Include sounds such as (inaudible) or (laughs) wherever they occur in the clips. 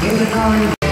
Here they come.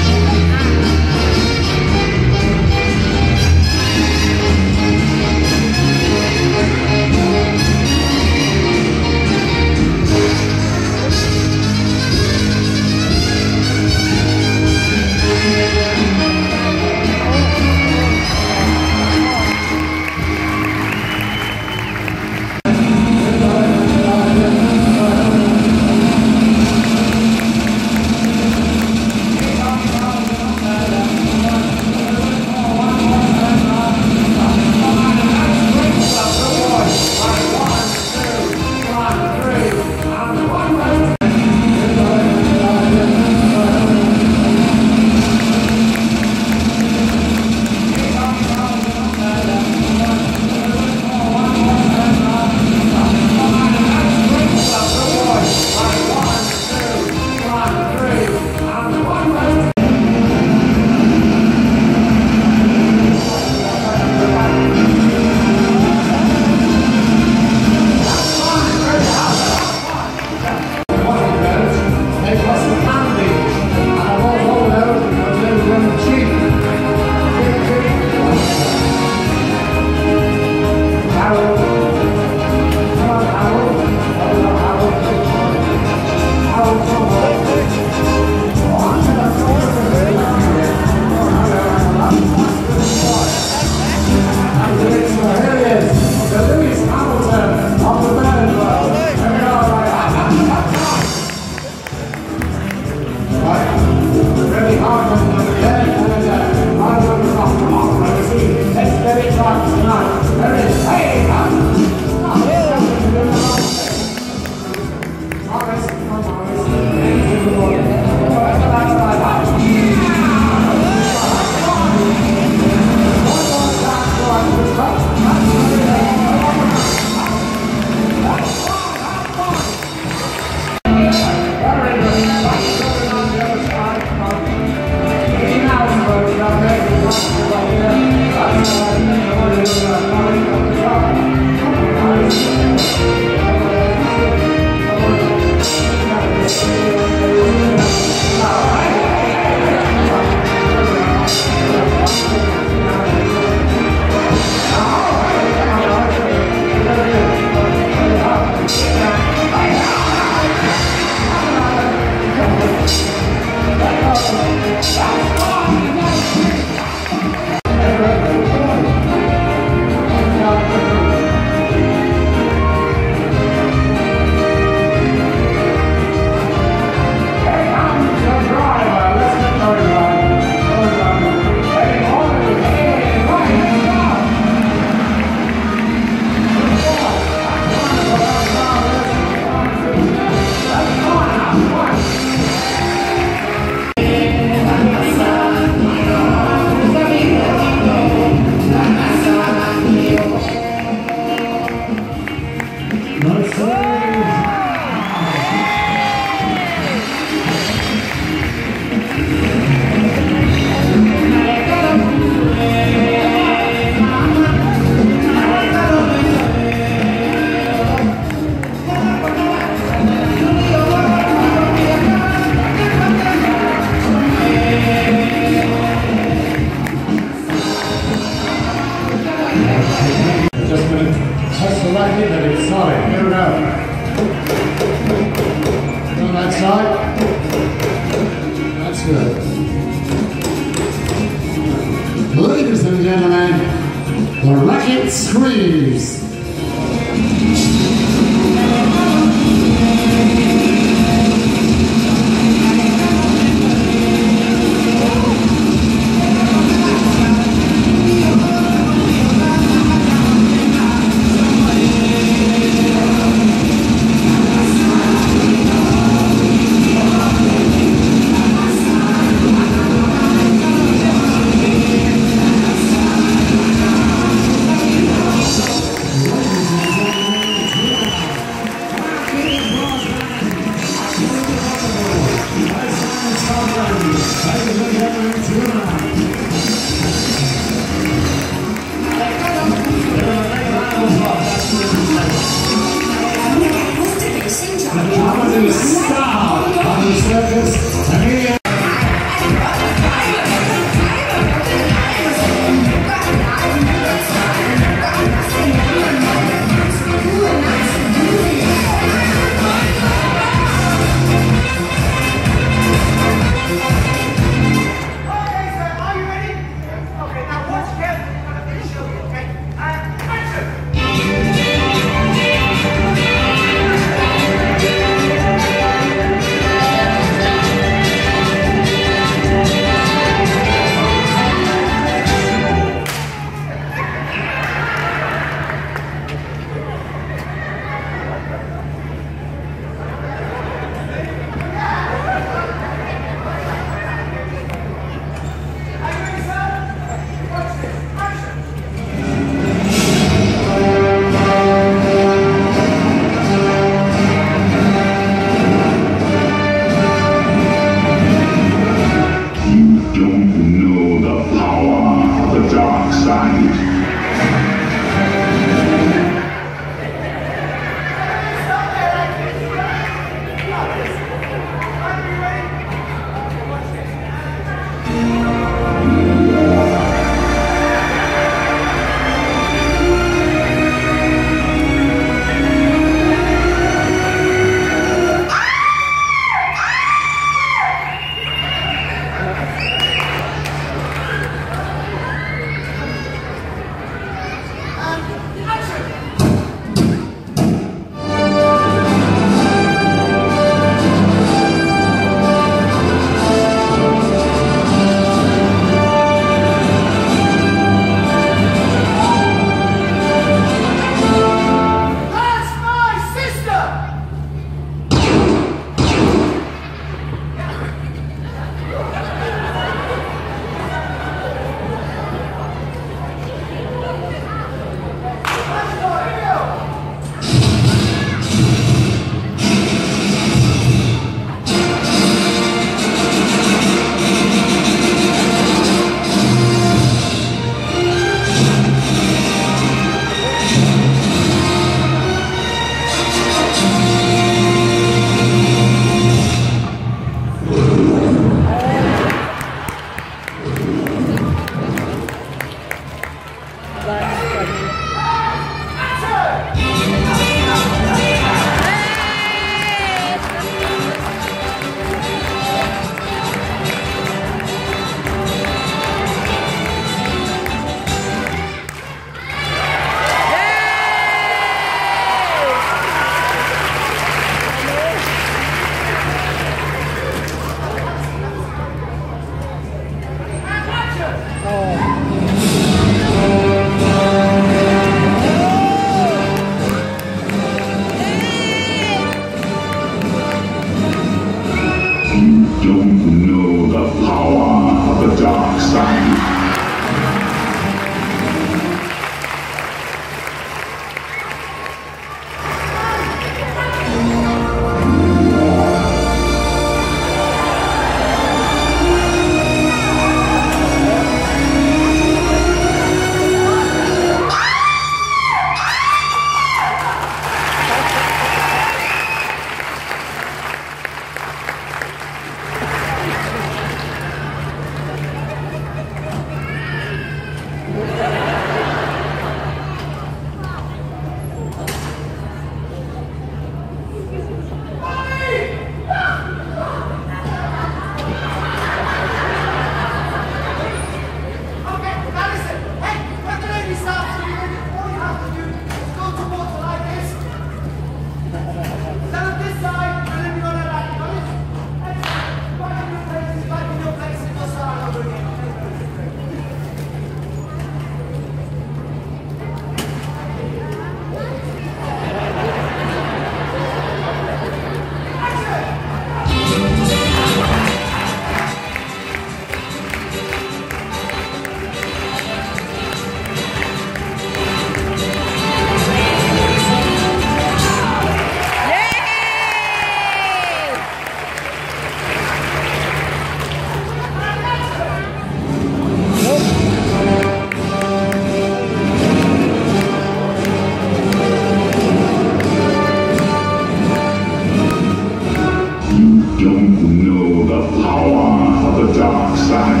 dark side.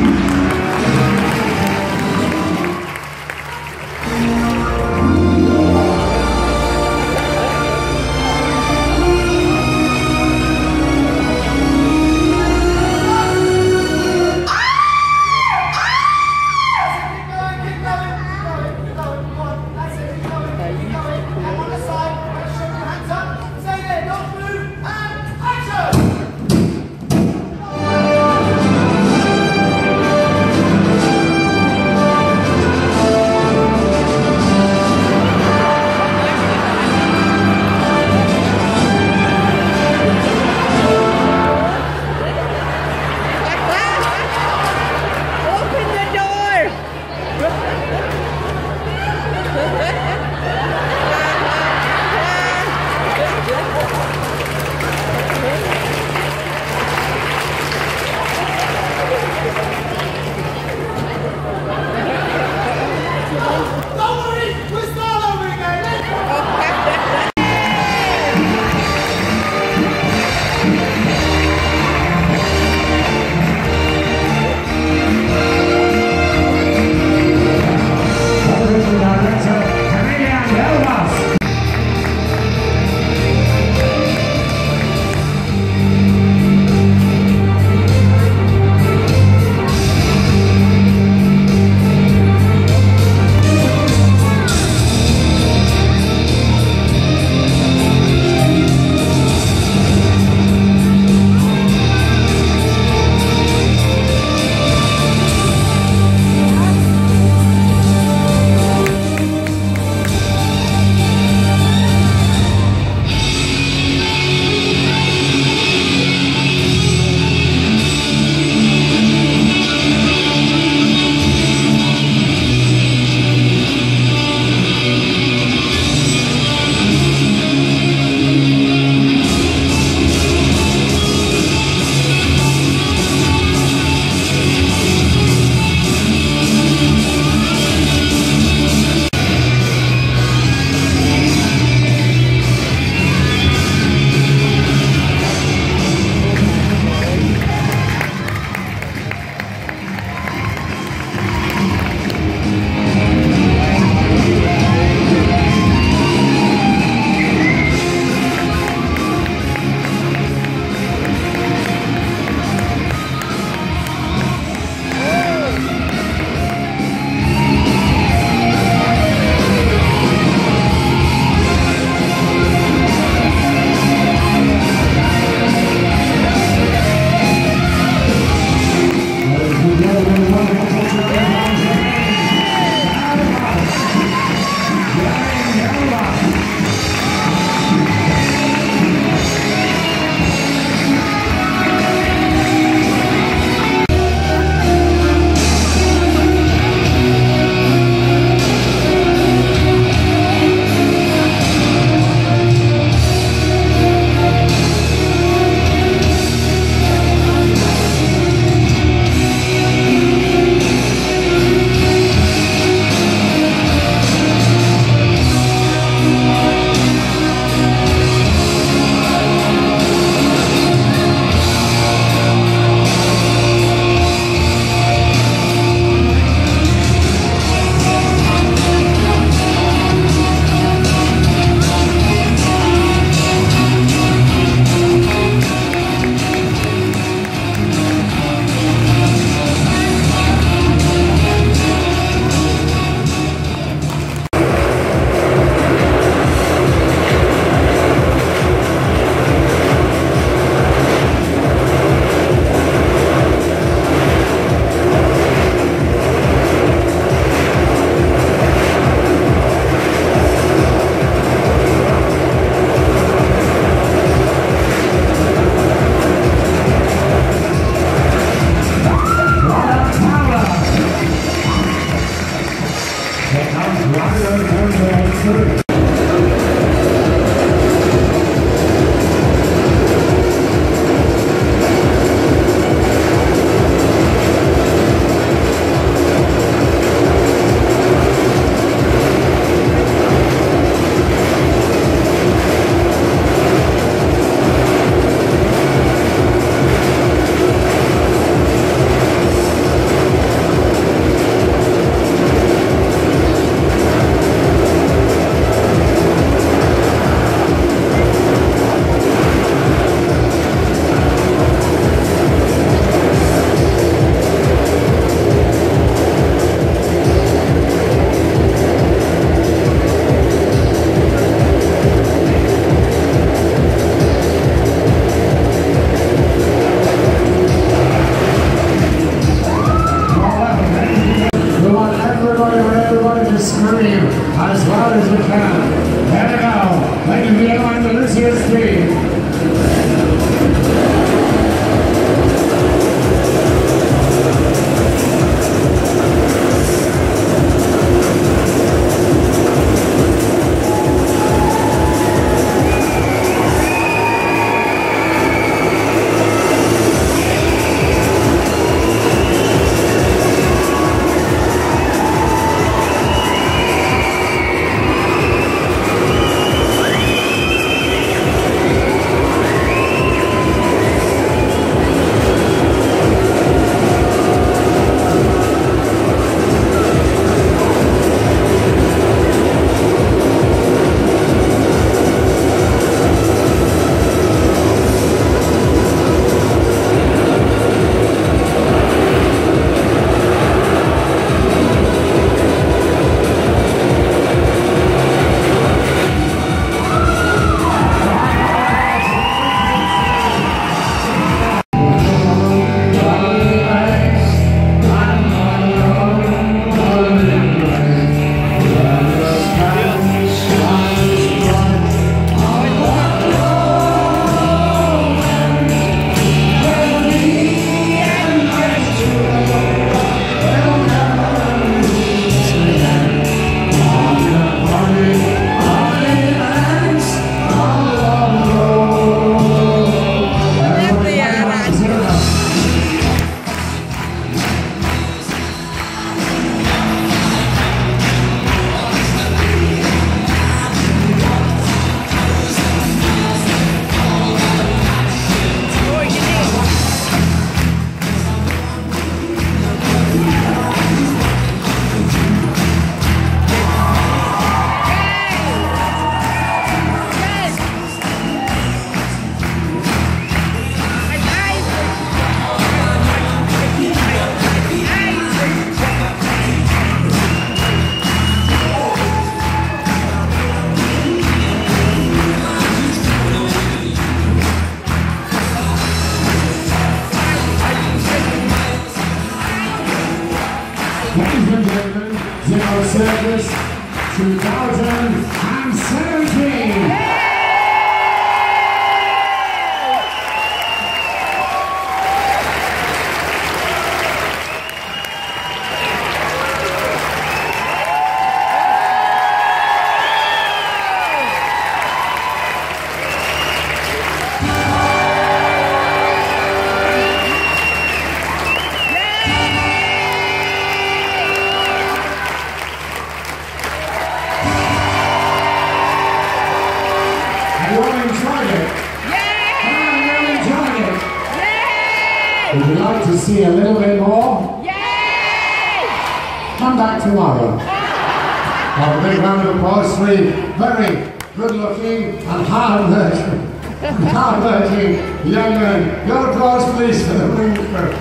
obviously very good looking and hard working, (laughs) hard working young men. Your applause please for the ring.